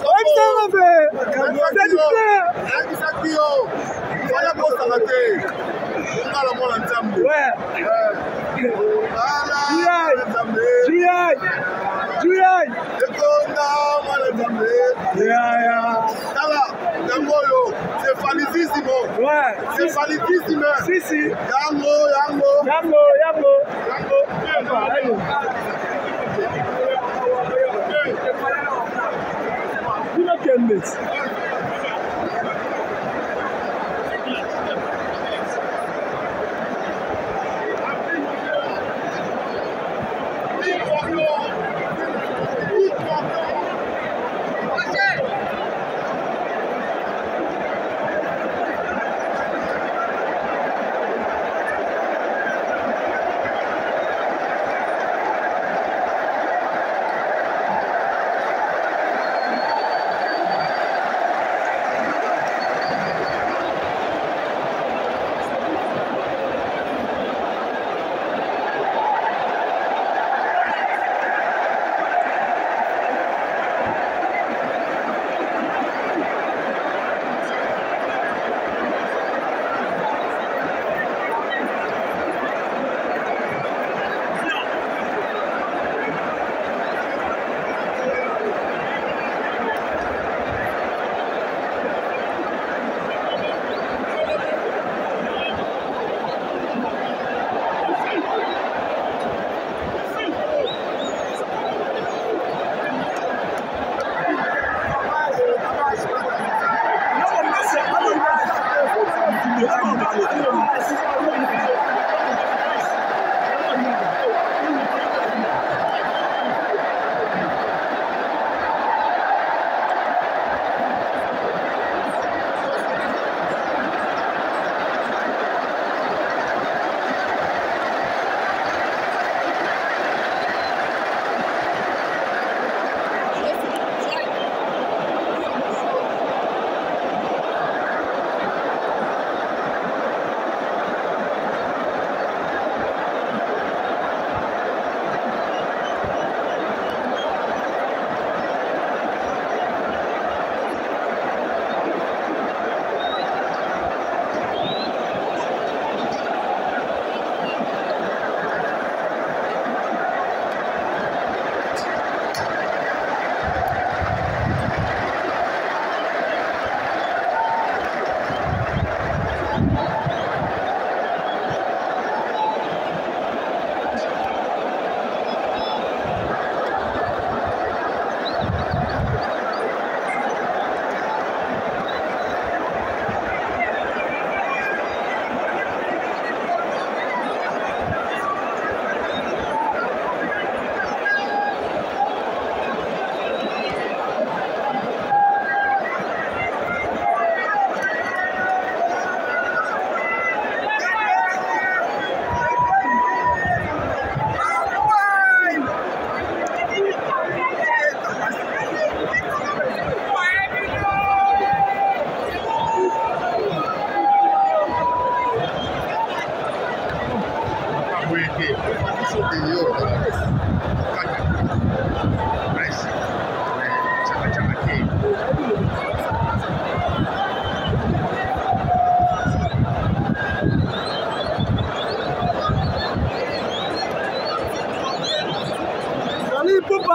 oyebisanga mpe ayebisaki yo fala kosaka te ngala mwana nzambe ekonda mwana nzambe tala yango oyo sefalisisimo sefalisisime yango yango yango yango friends.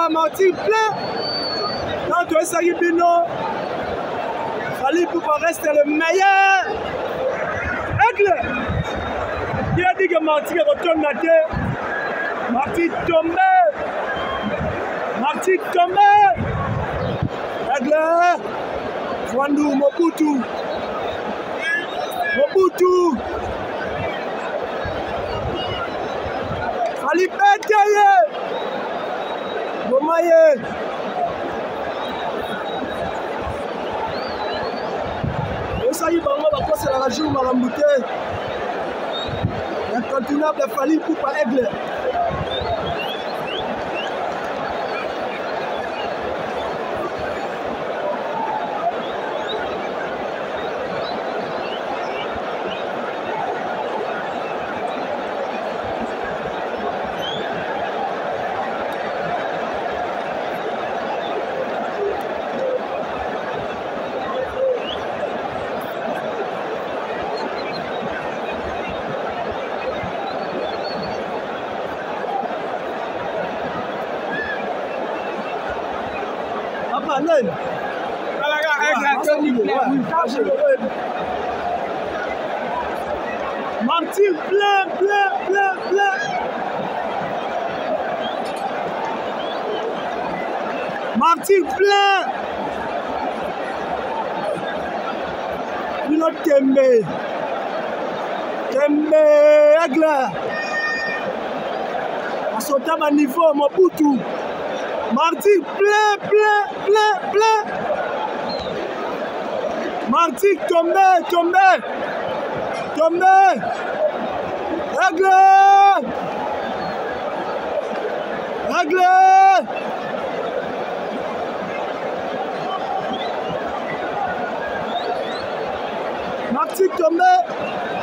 multiple quand Bino Poupa reste le meilleur aigle il a dit que retourne à terre Marty tombé Marty tombé Adler Fwandu Mobutu Mobutu Falipe Teye Gomaye osali bango bakoselaka jour makambo te incontournable fali kupa egler nani? Martin plein, plein, plein, plein. Martin plein. Pilote Kembe. Kembe Agla. Asota ba niveau Mobutu. Martigues plein, plein, plein, plein. Martigues tombez, tombez. Tombez. Aigle. Aigle. Martigues tombez.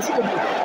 你说。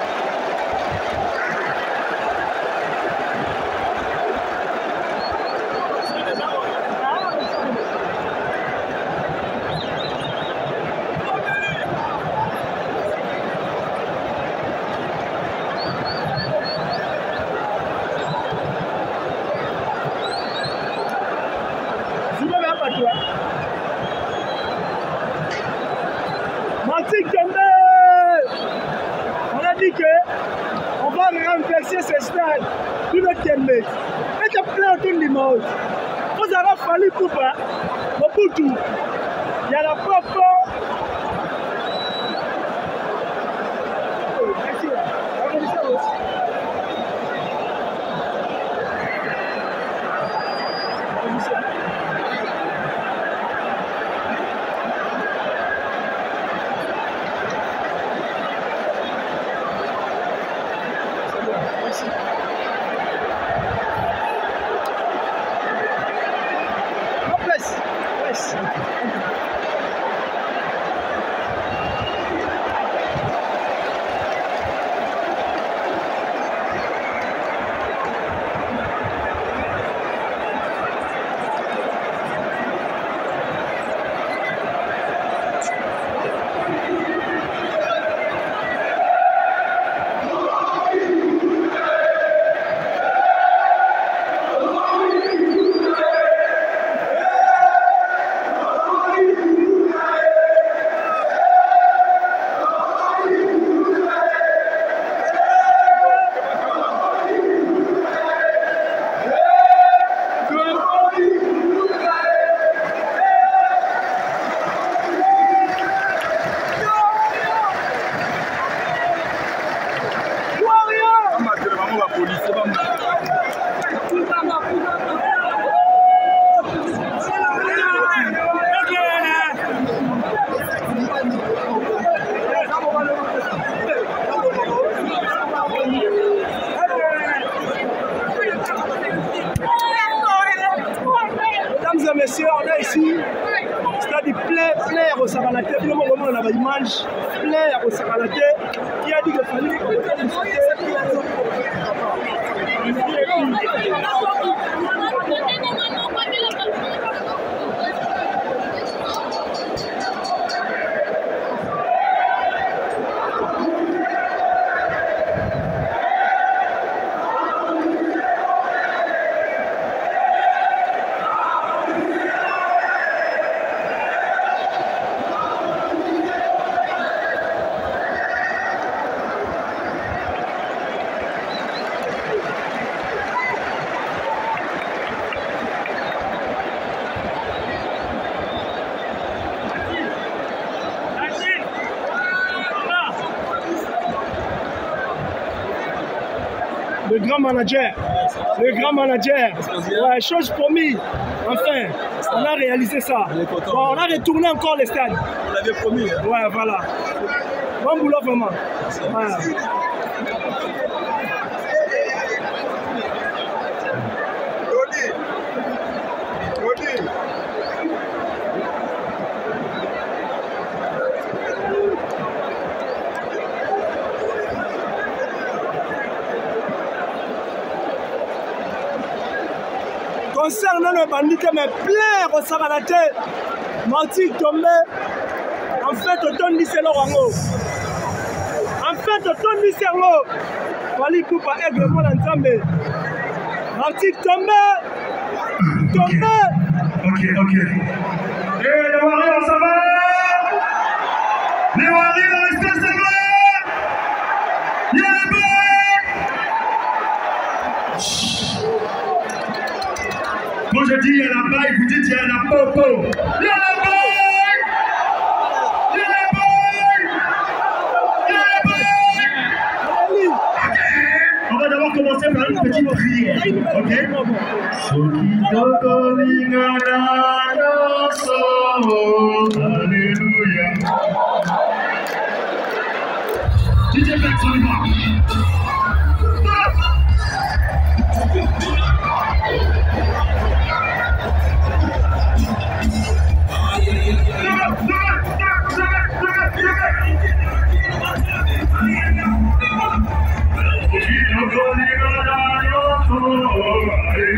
c kosakana te bino bongo mona na baimage plein ya kosakana te kia dike famille grand manager. Le grand manager. Ouais, chose promise. Enfin, on a réalisé ça. on a retourné encore les stades. On l'avait promis. Hein. Ouais, voilà. Bon boulot vraiment. concert nano ebandi te mai plein ekosakana te martir tombe en fait otondisi eloko yango en fait otondisi yango wali kupa aigle mwana nzambe martir tombe tombe okay, okay. Et eh, le warrior, ça va Les warriors, espèce de and a boom boom. Yellow boy! Yellow boy! Yellow boy! On va d'abord commencer par une petite prière, ok Alléluia. DJ Black, sur les bras.